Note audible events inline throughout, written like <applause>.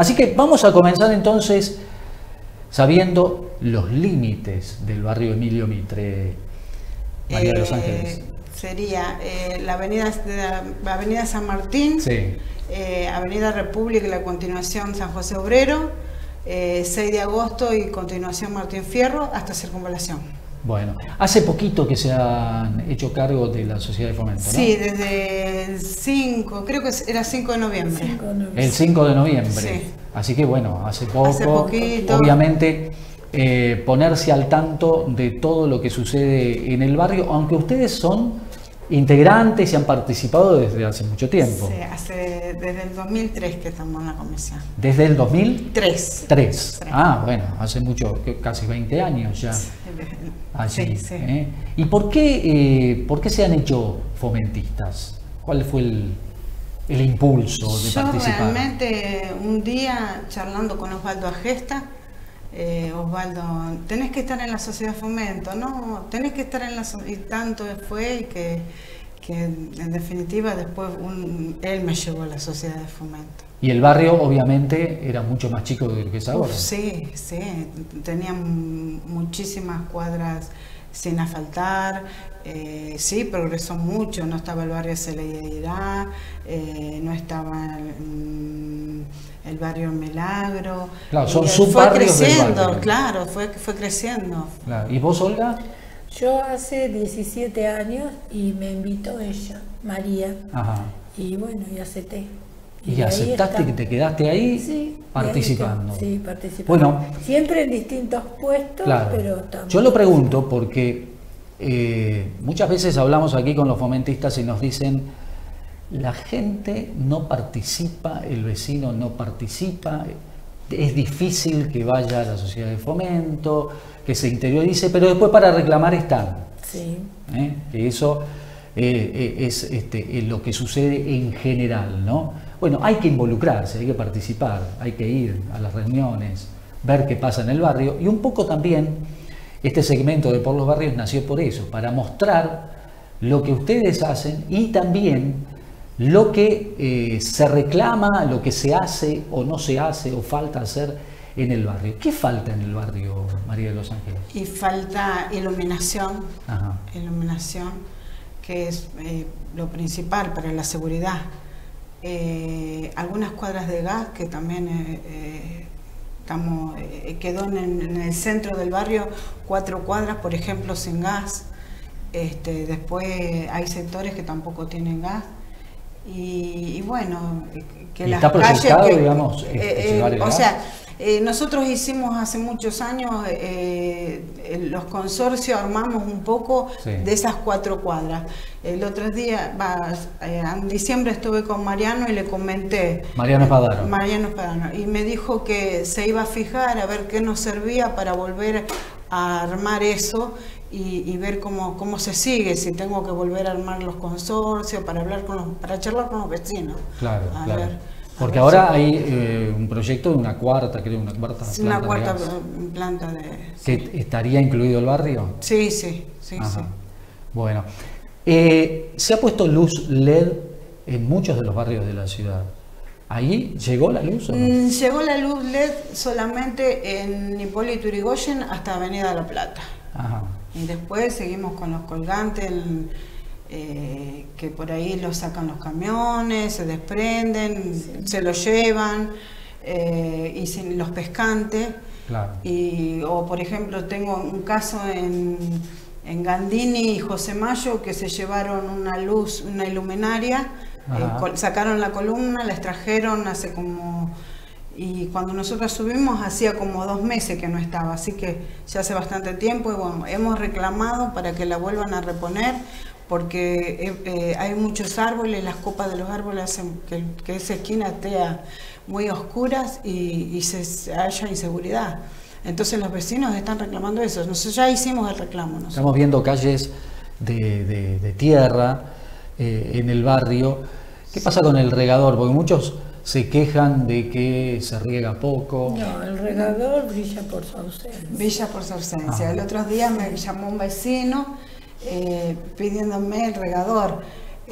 Así que vamos a comenzar entonces sabiendo los límites del barrio Emilio Mitre, María de los Eh, Ángeles. Sería eh, la, avenida, la Avenida San Martín, Sí. eh, Avenida República y la continuación San José Obrero, eh, 6 de agosto y continuación Martín Fierro hasta Circunvalación. Bueno, hace poquito que se han hecho cargo de la sociedad de fomento, ¿no? Sí, desde el 5, creo que era 5 de noviembre. Cinco, nueve. El 5 de noviembre. Sí. Así que bueno, hace poco. Hace poquito. Obviamente, eh, ponerse al tanto de todo lo que sucede en el barrio, aunque ustedes son integrantes y han participado desde hace mucho tiempo. Sí, hace, desde el 2003 que estamos en la comisión. Desde el 2003. 3. Ah, bueno, hace mucho, casi 20 años ya. Allí, Sí, sí. ¿eh? ¿Y por qué, eh, por qué se han hecho fomentistas? ¿Cuál fue el, el impulso de Yo participar? realmente un día charlando con Osvaldo Agesta, eh, Osvaldo, tenés que estar en la sociedad de fomento, ¿no? Tenés que estar en la y tanto fue que, que en definitiva después un- él me llevó a la sociedad de fomento. Y el barrio obviamente era mucho más chico de lo que es ahora. Uf, sí, sí, tenían muchísimas cuadras sin asfaltar, eh, sí, progresó mucho, no estaba el barrio Celeirá, eh, no estaba mm, el barrio Milagro. Claro, son subbarrios Fue creciendo, barrio. claro, fue, fue creciendo. Claro. ¿Y vos, Olga? Yo hace 17 años y me invitó ella, María, Ajá. y bueno, y acepté. ¿Y, aceptaste que te quedaste ahí Sí, ahí participando? Sí, participando. Bueno. Siempre en distintos puestos, Claro. pero estamos. Yo lo pregunto porque eh, muchas veces hablamos aquí con los fomentistas y nos dicen, la gente no participa, el vecino no participa, es difícil que vaya a la sociedad de fomento, que se interiorice, pero después para reclamar están. Sí, ¿eh? que eso eh, eh, es este, lo que sucede en general, ¿no? Bueno, hay que involucrarse, hay que participar, hay que ir a las reuniones, ver qué pasa en el barrio y un poco también este segmento de Por los Barrios nació por eso, para mostrar lo que ustedes hacen y también lo que eh, se reclama, lo que se hace o no se hace o falta hacer en el barrio. ¿Qué falta en el barrio, María de los Ángeles? Y falta iluminación, Ajá. iluminación, que es eh, lo principal para la seguridad. Eh, algunas cuadras de gas que también estamos, quedó en, el- en el centro del barrio, cuatro cuadras, por ejemplo, sin gas. Este, después hay sectores que tampoco tienen gas. Y, y bueno, que ¿Y las está proyectado, calles que- digamos, eh, este, eh, o sea, eh, nosotros hicimos hace muchos años, los consorcios armamos un poco Sí. de esas cuatro cuadras. El otro día, va, eh, en diciembre estuve con Mariano y le comenté. Mariano Espadaro. Mariano Espadano. Y me dijo que se iba a fijar a ver qué nos servía para volver a armar eso y, y ver cómo, cómo se sigue, si tengo que volver a armar los consorcios, para hablar con los, para charlar con los vecinos. Claro, A claro. ver, a Porque ver ahora si- hay eh, un proyecto de una cuarta, creo, una cuarta una planta de cuarta planta de... ¿Que estaría incluido el barrio? Sí, sí, sí, Ajá. sí. Bueno, eh, se ha puesto luz LED en muchos de los barrios de la ciudad. ¿Ahí llegó la luz o no? Mm, Llegó la luz LED solamente en Hipólito Yrigoyen hasta Avenida La Plata. Ajá. Y después seguimos con los colgantes, el- eh, que por ahí los sacan los camiones, se desprenden, se los llevan, eh, y sin los pescantes. Claro. Y, o por ejemplo, tengo un caso en, en Gandini y José Mayo que se llevaron una luz, una iluminaria, eh, sacaron la columna, la extrajeron hace como... Y cuando nosotros subimos hacía como dos meses que no estaba, así que ya hace bastante tiempo y bueno, hemos reclamado para que la vuelvan a reponer porque eh, eh, hay muchos árboles, las copas de los árboles hacen que, esa esquina esté muy oscuras y, se, haya inseguridad. Entonces los vecinos están reclamando eso. Nosotros ya hicimos el reclamo. nosotros. Estamos viendo calles de, de- de tierra eh, en el barrio. ¿Qué pasa con el regador? Porque muchos se quejan de que se riega poco. no, el regador brilla por su ausencia. Villa por su ausencia. Ah. El otro día me llamó un vecino eh, pidiéndome el regador.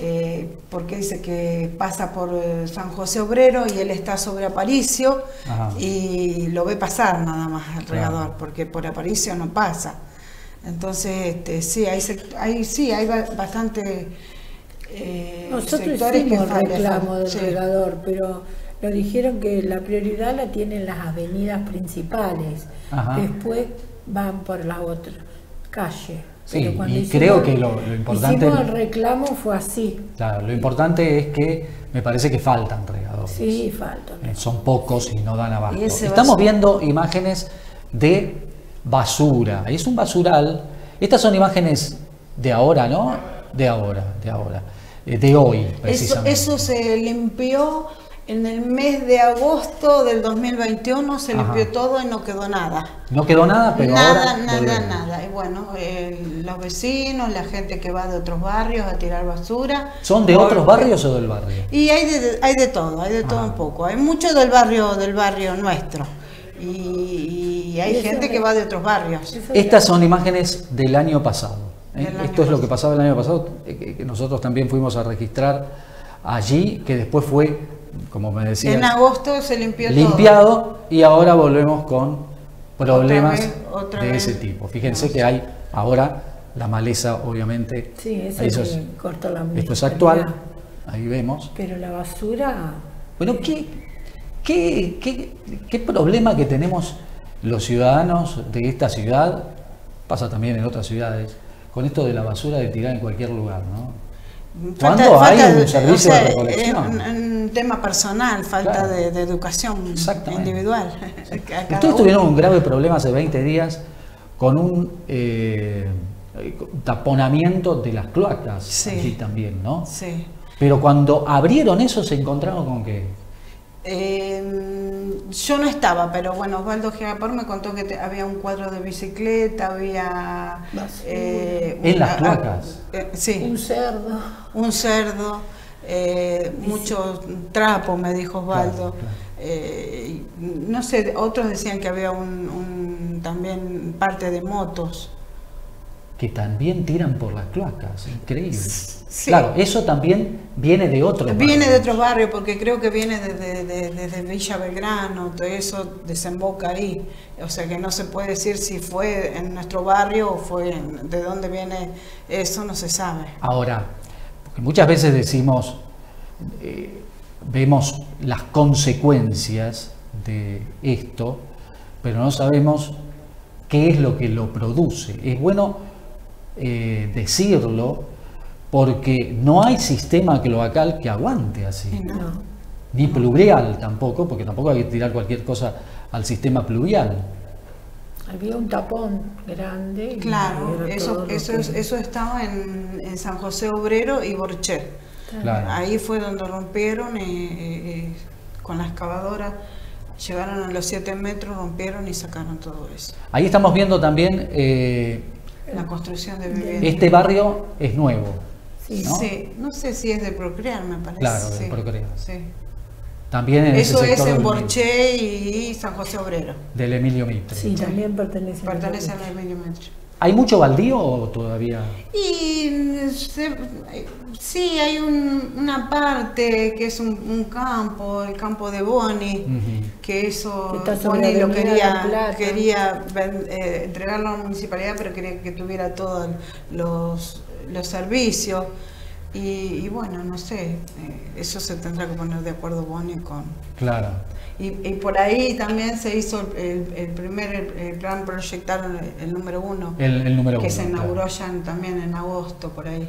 eh, porque dice que pasa por eh, San José Obrero y él está sobre Aparicio Ajá. y lo ve pasar nada más Claro. regador, porque por Aparicio no pasa. Entonces, este, sí, hay, hay, sí, hay ba- bastante eh, Nosotros hicimos faltan. reclamo del Sí. regador, pero nos dijeron que la prioridad la tienen las avenidas principales. Ajá. Después van por las otras calles. Sí, Pero cuando y hicimos- creo que lo- lo importante- Hicimos el reclamo fue así. Claro, lo importante es que me parece que faltan regadores. Sí, falta. Eh, Son pocos y no dan abasto. Estamos viendo imágenes de basura. Es un basural. Estas son imágenes de ahora, ¿no? De ahora, de ahora. Eh, De hoy, Eso, precisamente. eso se limpió en el mes de agosto del 2021, se Ajá. limpió todo y no quedó nada. No quedó nada, pero nada, ahora nada, volvemos. nada. Y bueno, eh, los vecinos, la gente que va de otros barrios a tirar basura. ¿Son de otros barrios o del barrio? Y hay de, hay de todo, hay de todo un poco. Hay mucho del barrio, del barrio nuestro. Y, y hay gente que va de otros barrios. Estas son imágenes del año pasado. ¿Eh? Esto es lo que pasaba el año pasado, eh, que nosotros también fuimos a registrar allí, que después fue, como me decía, En agosto se limpió todo. limpiado y ahora volvemos con problemas Otra vez, otra de vez. ese tipo. Fíjense que hay ahora la maleza, obviamente. Sí, eso eso es la esto es actual, ahí vemos. Pero la basura, Bueno, ¿qué, qué, qué, qué problema que tenemos los ciudadanos de esta ciudad, pasa también en otras ciudades, con esto de la basura de tirar en cualquier lugar, ¿no? ¿Cuándo hay un servicio de recolección? Un, tema personal, falta Claro. de, de educación individual. <laughs> Ustedes tuvieron un grave problema hace 20 días con un eh, taponamiento de las cloacas Sí. allí también, ¿no? Sí. Pero cuando abrieron eso se encontraron con que Eh, yo no estaba, pero bueno, Osvaldo Giapor me contó que te- había un cuadro de bicicleta, había... Eh, En las cloacas. eh, sí. un cerdo. un cerdo, eh, mucho trapo, me dijo Osvaldo. Claro, claro. Eh, y no sé, otros decían que había un, un- también parte de motos. Que también tiran por las clacas, increíble. Sí. Claro, eso también viene de otro Viene de otro barrio, porque creo que viene desde, de- desde Villa Belgrano, todo eso desemboca ahí. O sea que no se puede decir si fue en nuestro barrio o fue en- de dónde viene eso, no se sabe. Ahora, porque muchas veces decimos, eh, vemos las consecuencias de esto, pero no sabemos qué es lo que lo produce. Es bueno eh, decirlo porque no hay sistema cloacal que aguante así, no. Ni pluvial tampoco, porque tampoco hay que tirar cualquier cosa al sistema pluvial. Había un tapón grande. y Claro, eso, eso, que- es- eso estaba en, en San José Obrero y Borchet. Claro. Ahí fue donde rompieron y, y- y con la excavadora llegaron a los 7 metros, rompieron y sacaron todo eso. Ahí estamos viendo también, eh, La construcción de vivienda. este barrio es nuevo. Sí. ¿no? Sí, no sé si es de Procrear, me parece. Claro, de sí, Procrear. sí. También en Eso ese es en Borché y San José Obrero. del Emilio Mitre. Sí, también pertenece a Pertenece al milímetro. ¿Hay mucho baldío o todavía? Y se- sí, hay un- una parte que es un, un campo, el campo de Boni, que eso Boni lo quería, quería eh, entregarlo a la municipalidad, pero quería que tuviera todos los, los servicios. Y, y bueno, no sé, eh, eso se tendrá que poner de acuerdo Boni con... Claro. Y, y por ahí también se hizo el, el primer el, plan proyectar el, el número uno, El, el número que uno. se inauguró claro. ya en- también en agosto, por ahí.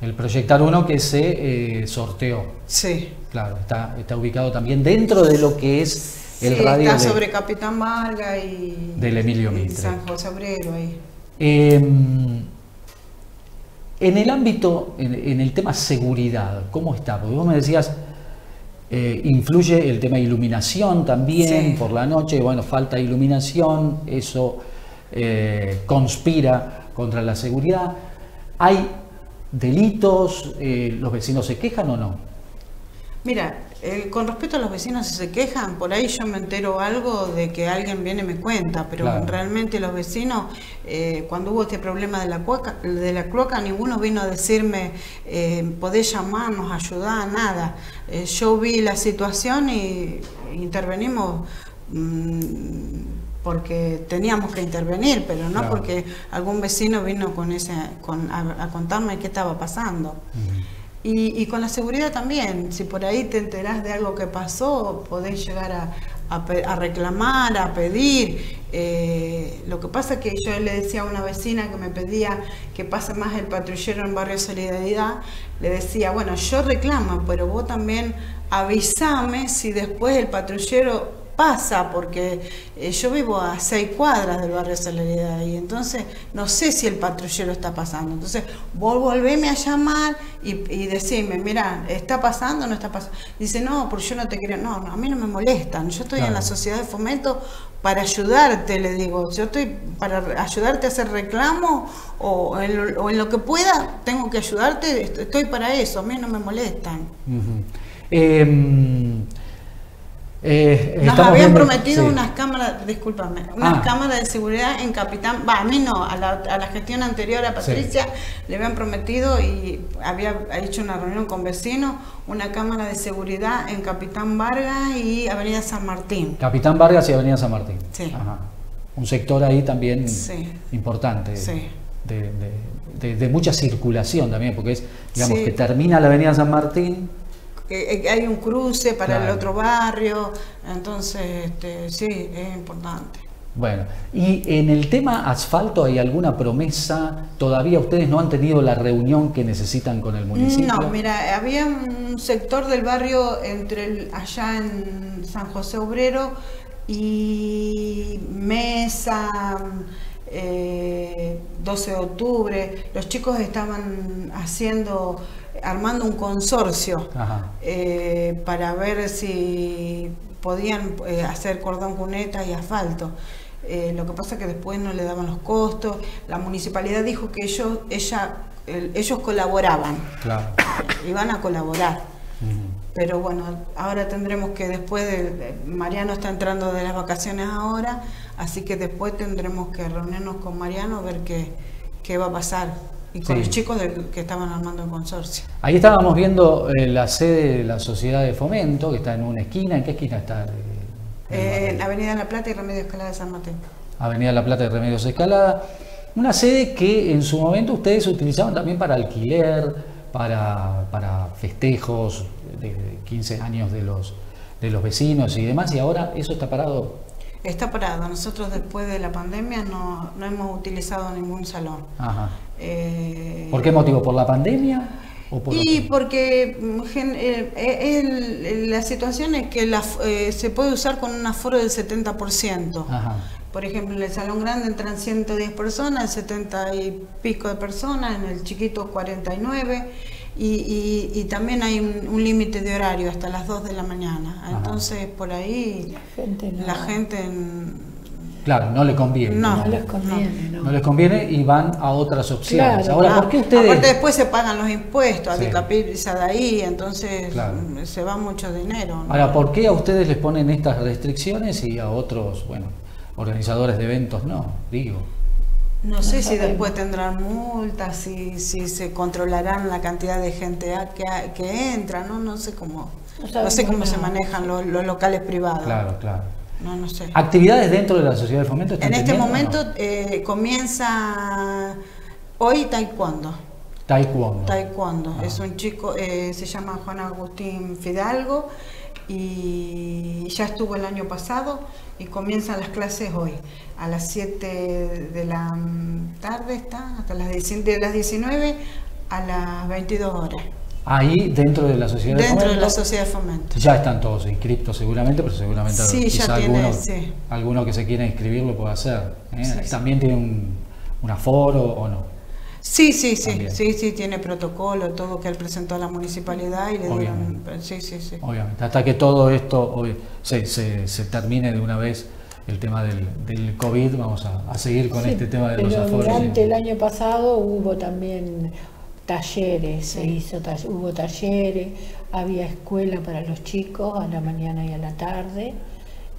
El proyectar uno que se eh, sorteó. Sí. Claro, está, está ubicado también dentro de lo que es el Sí, radio está de- sobre Capitán Varga y, del Emilio Mitre. San José Obrero ahí. Eh, en el ámbito, en, en el tema seguridad, ¿cómo está? Porque vos me decías, eh, influye el tema de iluminación también Sí. por la noche, bueno, falta iluminación, eso eh, conspira contra la seguridad. ¿Hay delitos? Eh, ¿Los vecinos se quejan o no? Mira, Eh, con respecto a los vecinos si se quejan, por ahí yo me entero algo de que alguien viene y me cuenta, pero Claro. realmente los vecinos, eh, cuando hubo este problema de la, cueca, de la cloaca, ninguno vino a decirme, eh, podés llamarnos, ayudar, nada. Eh, yo vi la situación y intervenimos mm, porque teníamos que intervenir, pero no Claro. porque algún vecino vino con ese, con, a, a contarme qué estaba pasando. Y, y con la seguridad también, si por ahí te enterás de algo que pasó, podés llegar a, a reclamar, a pedir. Eh, lo que pasa es que yo le decía a una vecina que me pedía que pase más el patrullero en Barrio Solidaridad, le decía, bueno, yo reclamo, pero vos también avísame si después el patrullero pasa, porque eh, yo vivo a seis cuadras del barrio Solidaridad y entonces no sé si el patrullero está pasando. Entonces, vos volveme a llamar y, y decirme, mira, ¿está pasando o no está pasando? Dice, no, porque yo no te quiero. No, no, a mí no me molestan. Yo estoy en la sociedad de fomento para ayudarte, le digo. Yo estoy para ayudarte a hacer reclamo o en, lo, o en lo que pueda, tengo que ayudarte, est- estoy para eso, a mí no me molestan. Eh, eh, Nos habían viendo- prometido sí. unas cámaras, discúlpame, unas Ah. cámaras de seguridad en Capitán, va, a mí no, a la, a la gestión anterior a Patricia le habían prometido y había hecho una reunión con vecinos, una cámara de seguridad en Capitán Vargas y Avenida San Martín. Capitán Vargas y Avenida San Martín. Sí. Ajá. Un sector ahí también Sí. importante. Sí. De, de- de- de mucha circulación también, porque es, digamos, que termina la Avenida San Martín. Eh, eh, hay un cruce para el otro barrio, entonces este, sí, es importante. Bueno, y en el tema asfalto, ¿hay alguna promesa? ¿Todavía ustedes no han tenido la reunión que necesitan con el municipio? No, mira, había un sector del barrio entre el- allá en San José Obrero y Mesa, eh, 12 de octubre. Los chicos estaban haciendo, armando un consorcio eh, para ver si podían eh, hacer cordón cuneta y asfalto. Eh, lo que pasa es que después no le daban los costos. La municipalidad dijo que ellos, ella, el- ellos colaboraban, Claro. iban a colaborar. Pero bueno, ahora tendremos que después de, de- Mariano está entrando de las vacaciones ahora, así que después tendremos que reunirnos con Mariano a ver qué, qué va a pasar. Y con Sí. los chicos que estaban armando el consorcio. Ahí estábamos viendo eh, la sede de la Sociedad de Fomento, que está en una esquina. ¿En qué esquina está? Eh, Eh, en Avenida La Plata y Remedio Escalada de San Mateo. Avenida La Plata de Remedios Escalada. Una sede que en su momento ustedes utilizaban también para alquiler, para, para festejos de 15 años de los, de los vecinos y demás, y ahora eso está parado. Está parado. Nosotros después de la pandemia no, no hemos utilizado ningún salón. Ajá. Eh, ¿Por qué motivo? ¿Por la pandemia? ¿O por Y otro? porque mm, gen- eh, eh, el- el- la situación es que la eh, se puede usar con un aforo del 70%. Ajá. Por ejemplo, en el salón grande entran 110 personas, el 70 y pico de personas, en el chiquito 49, y, y- y también hay un, un límite de horario hasta las 2 de la mañana. Ajá. Entonces, por ahí Gente no, la gente... Claro, no le conviene. No. no les conviene, ¿no? No les conviene y van a otras opciones. Claro, Ahora, Ah, ¿por qué ustedes.? Aparte después se pagan los impuestos, Sí. a de ahí, entonces Claro. mm, se va mucho dinero. ¿no? Ahora, ¿por qué a ustedes les ponen estas restricciones y a otros, bueno, organizadores de eventos no? Digo. No sé si después tendrán multas, si, si se controlarán la cantidad de gente que, entra, ¿no? No sé cómo, No no sé cómo se manejan los, los locales privados. Claro, claro. No, no sé. ¿Actividades dentro de la sociedad de fomento En este momento no? eh, comienza hoy taekwondo. Taekwondo. Taekwondo. Ah. Es un chico, eh, se llama Juan Agustín Fidalgo y ya estuvo el año pasado y comienzan las clases hoy. A las 7 de la mm, tarde está, hasta las 19, de las 19 a las 22 horas. Ahí, dentro de la sociedad de Dentro de fomento, la sociedad de fomento. Ya están todos inscriptos seguramente, pero seguramente Sí, ya tiene, alguno, sí. alguno que se quiera inscribir lo puede hacer. ¿eh? Sí, sí. ¿También tiene un, un aforo o no? Sí, sí, sí, También. sí, sí, tiene protocolo, todo que él presentó a la municipalidad y le dieron, Obviamente. sí, sí, sí. Obviamente, hasta que todo esto hoy se, se- se termine de una vez el tema del, del COVID, vamos a, a seguir con Sí, este tema de pero los aforos. durante el año pasado hubo también talleres, se hizo hubo talleres, había escuela para los chicos a la mañana y a la tarde,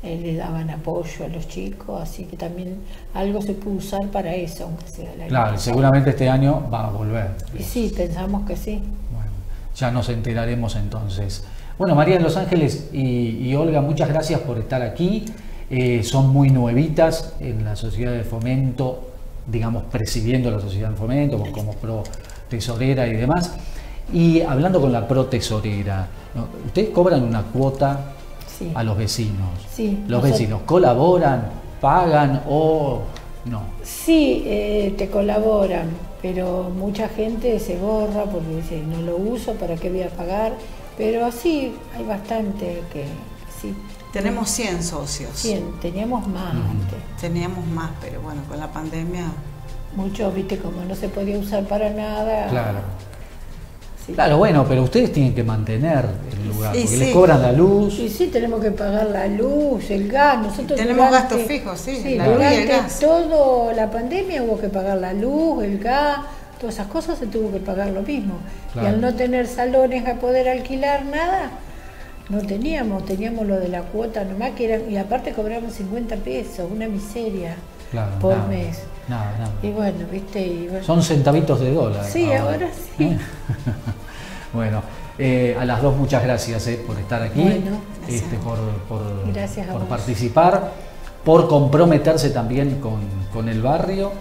eh, le daban apoyo a los chicos, así que también algo se puede usar para eso, aunque sea año Claro, seguramente este año va a volver. Y sí, pensamos que sí. Bueno, ya nos enteraremos entonces. Bueno, María de Los Ángeles y, y Olga, muchas gracias por estar aquí. Eh, son muy nuevitas en la sociedad de fomento, digamos, presidiendo la sociedad de fomento, como pro tesorera y demás. Y hablando con la pro tesorera, ¿no? ustedes cobran una cuota Sí. a los vecinos. Sí, Los nosotros- vecinos colaboran, pagan o no. Sí, eh, te colaboran, pero mucha gente se borra porque dice, no lo uso, ¿para qué voy a pagar? Pero sí, hay bastante que sí. Tenemos 100 socios. 100, teníamos más antes. Teníamos más, pero bueno, con la pandemia Muchos, viste, como no se podía usar para nada. Claro. sí. Claro, bueno, pero ustedes tienen que mantener el lugar, Sí, porque sí. les cobran la luz. Y sí, tenemos que pagar la luz, el gas. Nosotros Tenemos durante- gastos fijos, sí, Sí, la luz y el durante gas. toda la pandemia hubo que pagar la luz, el gas, todas esas cosas se tuvo que pagar lo mismo. Claro. Y al no tener salones a poder alquilar nada, no teníamos, teníamos lo de la cuota nomás, que eran, y aparte cobramos 50 pesos, una miseria Claro, por nada, mes. Nada, nada. Y bueno, viste, y bueno. Son centavitos de dólar. Sí, ahora sí. ¿Eh? <laughs> bueno, eh, a las dos muchas gracias eh, por estar aquí, Bueno, gracias. este, por, por- Gracias a por vos. participar, por comprometerse también con, con el barrio.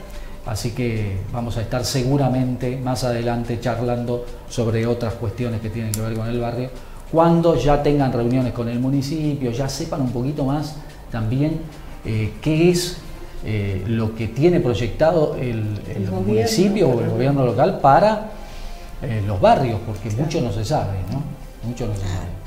Así que vamos a estar seguramente más adelante charlando sobre otras cuestiones que tienen que ver con el barrio, cuando ya tengan reuniones con el municipio, ya sepan un poquito más también eh, qué es eh, lo que tiene proyectado el, el El gobierno, municipio o el claro. gobierno local para eh, los barrios, porque mucho no se sabe, ¿no? Mucho no se sabe.